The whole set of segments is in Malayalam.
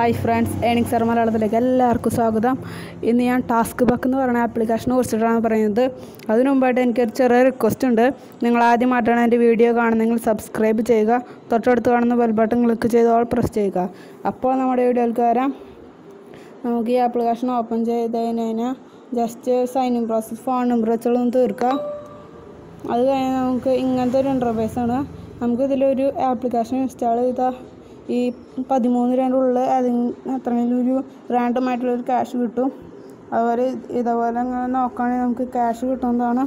ഹായ് ഫ്രണ്ട്സ് ഏണിംഗ് സർ മലയാളത്തിലേക്ക് എല്ലാവർക്കും സ്വാഗതം. ഇന്ന് ഞാൻ ടാസ്ക് ബക്ക് എന്ന് പറയുന്ന ആപ്ലിക്കേഷനെ കുറിച്ചിട്ടാണ് പറയുന്നത്. അതിനു മുമ്പായിട്ട് എനിക്കൊരു ചെറിയ റിക്വസ്റ്റ് ഉണ്ട്. നിങ്ങൾ ആദ്യമായിട്ടാണ് എന്റെ വീഡിയോ കാണുന്നെങ്കിൽ സബ്സ്ക്രൈബ് ചെയ്യുക. തൊട്ടടുത്ത് കാണുന്ന ബെൽ ബട്ടൺ ക്ലിക്ക് ചെയ്ത് ഓൾ പ്രസ് ചെയ്യുക. അപ്പോൾ നമ്മുടെ വീഡിയോയിലേക്ക് വരാം. നമുക്ക് ഈ ആപ്ലിക്കേഷൻ ഓപ്പൺ ചെയ്ത് കഴിഞ്ഞാൽ just sign in process phone number വെച്ചുള്ളൊന്ന് തീർക്കാം. അത് കഴിഞ്ഞാൽ നമുക്ക് ഇങ്ങനത്തെ ഒരു ഇന്റർവേസ് ആണ്. നമുക്ക് ഇതിലൊരു ആപ്ലിക്കേഷൻ ഇൻസ്റ്റാൾ ചെയ്താൽ ഈ പതിമൂന്ന് ഉള്ളിൽ അതിന് അത്രയും ഒരു റാൻഡം ആയിട്ടുള്ളൊരു ക്യാഷ് കിട്ടും. അതുപോലെ ഇതേപോലെ ഇങ്ങനെ നോക്കുകയാണെങ്കിൽ നമുക്ക് ക്യാഷ് കിട്ടുന്നതാണ്.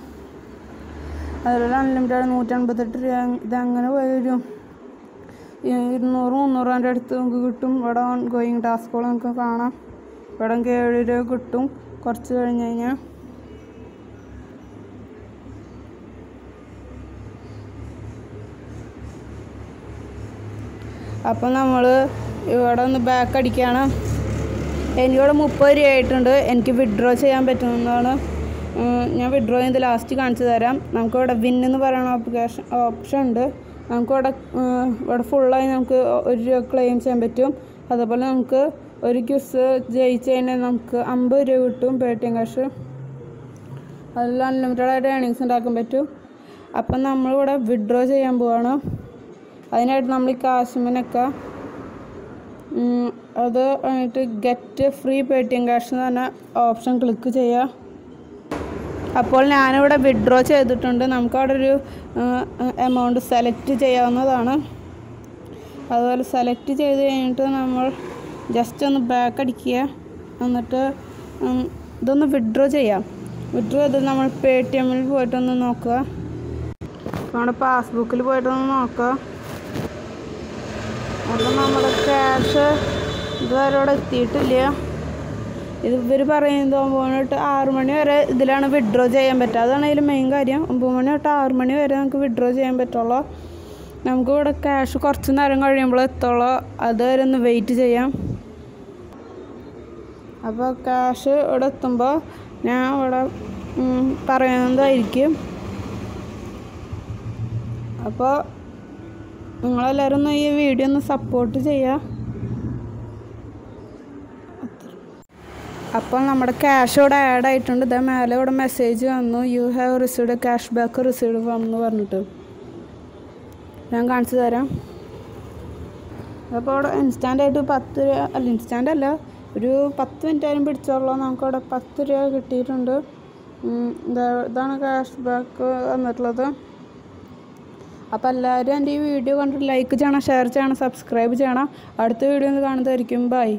അതുപോലെ അൺലിമിറ്റഡ് നൂറ്റൻപത്തെട്ട് രൂപ ഇതങ്ങനെ വരും. ഇരുന്നൂറ് മുന്നൂറ് രൂപേന്റെ അടുത്ത് നമുക്ക് കിട്ടും. ഇവിടെ ഓൺ ഗോയിങ് ടാസ്കുകൾ നമുക്ക് കാണാം. ഇവിടെ ഏഴ് രൂപ കിട്ടും. കുറച്ച് കഴിഞ്ഞ് കഴിഞ്ഞാൽ അപ്പം നമ്മൾ ഇവിടെ ഒന്ന് ബാക്ക് അടിക്കുകയാണ് എനിക്കിവിടെ മുപ്പത് രൂപ ആയിട്ടുണ്ട്. എനിക്ക് വിഡ്രോ ചെയ്യാൻ പറ്റുന്നതാണ്. ഞാൻ വിഡ്രോ ചെയ്ത് ലാസ്റ്റ് കാണിച്ചു തരാം. നമുക്കിവിടെ വിൻ എന്ന് പറയുന്ന ആപ്ലിക്കേഷൻ ഓപ്ഷൻ ഉണ്ട്. നമുക്കിവിടെ ഇവിടെ ഫുള്ളായി നമുക്ക് ഒരു രൂപ ക്ലെയിം ചെയ്യാൻ പറ്റും. അതുപോലെ നമുക്ക് ഒരു ക്യൂസ് ജയിച്ചു കഴിഞ്ഞാൽ നമുക്ക് അമ്പത് രൂപ കിട്ടും പേ ടി എം കാശ് അതിൽ അൺലിമിറ്റഡ് ആയിട്ട് ഏണിങ്സ് ഉണ്ടാക്കാൻ പറ്റും. അപ്പം നമ്മളിവിടെ വിഡ്രോ ചെയ്യാൻ പോവാണ്. അതിനായിട്ട് നമ്മൾ ഈ കാശ്മീനൊക്കെ അത് കഴിഞ്ഞിട്ട് get free Paytm cash എന്ന് പറഞ്ഞ ഓപ്ഷൻ ക്ലിക്ക് ചെയ്യുക അപ്പോൾ ഞാനിവിടെ വിഡ്രോ ചെയ്തിട്ടുണ്ട്. നമുക്ക് അവിടെ ഒരു എമൗണ്ട് സെലക്ട് ചെയ്യാവുന്നതാണ്. അതുപോലെ സെലക്ട് ചെയ്ത് കഴിഞ്ഞിട്ട് നമ്മൾ ജസ്റ്റ് ഒന്ന് ബാക്ക് അടിക്കുക. എന്നിട്ട് ഇതൊന്ന് വിഡ്രോ ചെയ്യാം. വിഡ്രോ ചെയ്ത് നമ്മൾ പേ ടി എമ്മിൽ പോയിട്ടൊന്ന് നോക്കുക. നമ്മുടെ പാസ്ബുക്കിൽ പോയിട്ടൊന്ന് നോക്കുക. അപ്പം നമ്മുടെ ക്യാഷ് ഇതുവരെ ഇവിടെ എത്തിയിട്ടില്ല. ഇത് ഇവർ പറയുന്നത് ഒമ്പത് തൊട്ട് ആറ് മണി വരെ ഇതിലാണ് വിഡ്രോ ചെയ്യാൻ പറ്റുക. അതാണ് അതിൽ മെയിൻ കാര്യം. ഒമ്പത് മണി തൊട്ട് ആറ് മണി വരെ നമുക്ക് വിഡ്രോ ചെയ്യാൻ പറ്റുള്ളൂ. നമുക്ക് ഇവിടെ ക്യാഷ് കുറച്ച് നേരം കഴിയുമ്പോൾ എത്തുള്ളൂ. അതുവരെ ഒന്ന് വെയിറ്റ് ചെയ്യാം. അപ്പോൾ ക്യാഷ് ഇവിടെ എത്തുമ്പോൾ ഞാൻ ഇവിടെ പറയുന്നതായിരിക്കും. അപ്പോൾ നിങ്ങളെല്ലാവരും ഒന്ന് ഈ വീഡിയോ ഒന്ന് സപ്പോർട്ട് ചെയ്യുക അപ്പോൾ നമ്മുടെ ക്യാഷ് ഇവിടെ ആഡ് ആയിട്ടുണ്ട്. ഇതേ മേലെ ഇവിടെ മെസ്സേജ് വന്നു. You have received cash back received എന്ന് പറഞ്ഞിട്ട്. ഞാൻ കാണിച്ചു തരാം. അപ്പോൾ ഇവിടെ ഇൻസ്റ്റാന്റ് ആയിട്ട് പത്ത് രൂപ അല്ല ഇൻസ്റ്റാന്റ് അല്ല ഒരു പത്ത് മിനിറ്റ് ആയാലും പിടിച്ചോളൂ. നമുക്കവിടെ പത്ത് രൂപ കിട്ടിയിട്ടുണ്ട്. ഇതാണ് ക്യാഷ് ബാക്ക് വന്നിട്ടുള്ളത്. അപ്പോൾ എല്ലാവരും എന്റെ ഈ വീഡിയോ കണ്ടിട്ട് ലൈക്ക് ചെയ്യണം ഷെയർ ചെയ്യണം സബ്സ്ക്രൈബ് ചെയ്യണം. അടുത്ത വീഡിയോ ഒന്ന് കാണുന്നതായിരിക്കും. ബൈ